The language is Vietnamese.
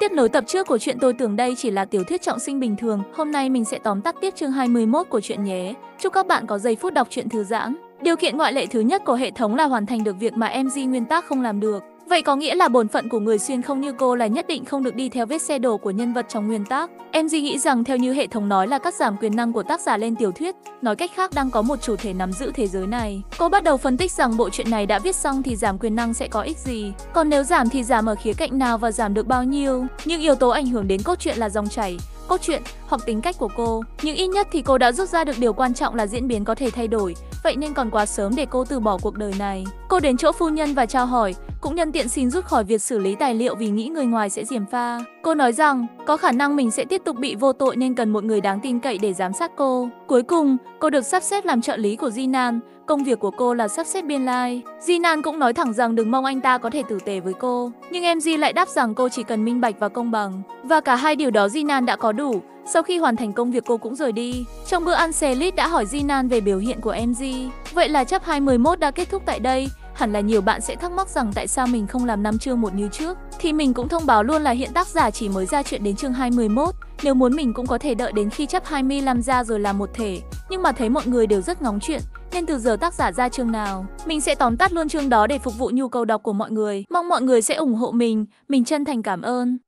Tiếp nối tập trước của chuyện tôi tưởng đây chỉ là tiểu thuyết trọng sinh bình thường, hôm nay mình sẽ tóm tắt tiếp chương 21 của chuyện nhé. Chúc các bạn có giây phút đọc truyện thư giãn. Điều kiện ngoại lệ thứ nhất của hệ thống là hoàn thành được việc mà MG nguyên tác không làm được. Vậy có nghĩa là bổn phận của người xuyên không như cô là nhất định không được đi theo vết xe đổ của nhân vật trong nguyên tác. Em gì nghĩ rằng theo như hệ thống nói là cắt giảm quyền năng của tác giả lên tiểu thuyết, nói cách khác đang có một chủ thể nắm giữ thế giới này. Cô bắt đầu phân tích rằng bộ truyện này đã viết xong thì giảm quyền năng sẽ có ích gì, còn nếu giảm thì giảm ở khía cạnh nào và giảm được bao nhiêu. những yếu tố ảnh hưởng đến cốt truyện là dòng chảy, cốt truyện hoặc tính cách của cô. Nhưng ít nhất thì cô đã rút ra được điều quan trọng là diễn biến có thể thay đổi, vậy nên còn quá sớm để cô từ bỏ cuộc đời này. Cô đến chỗ phu nhân và trao hỏi, cũng nhân tiện xin rút khỏi việc xử lý tài liệu vì nghĩ người ngoài sẽ diềm pha. Cô nói rằng có khả năng mình sẽ tiếp tục bị vô tội nên cần một người đáng tin cậy để giám sát cô. Cuối cùng, cô được sắp xếp làm trợ lý của Jinan. Công việc của cô là sắp xếp biên lai. Jinan cũng nói thẳng rằng đừng mong anh ta có thể tử tế với cô. Nhưng MG lại đáp rằng cô chỉ cần minh bạch và công bằng. Và cả hai điều đó Jinan đã có đủ. Sau khi hoàn thành công việc cô cũng rời đi. Trong bữa ăn Celit đã hỏi Jinan về biểu hiện của MG. Vậy là chấp 211 đã kết thúc tại đây. Hẳn là nhiều bạn sẽ thắc mắc rằng tại sao mình không làm năm chương một như trước. Thì mình cũng thông báo luôn là hiện tác giả chỉ mới ra chuyện đến chương 211. Nếu muốn mình cũng có thể đợi đến khi chấp 25 ra rồi làm một thể. Nhưng mà thấy mọi người đều rất ngóng chuyện, nên từ giờ tác giả ra chương nào, mình sẽ tóm tắt luôn chương đó để phục vụ nhu cầu đọc của mọi người. Mong mọi người sẽ ủng hộ mình, mình chân thành cảm ơn.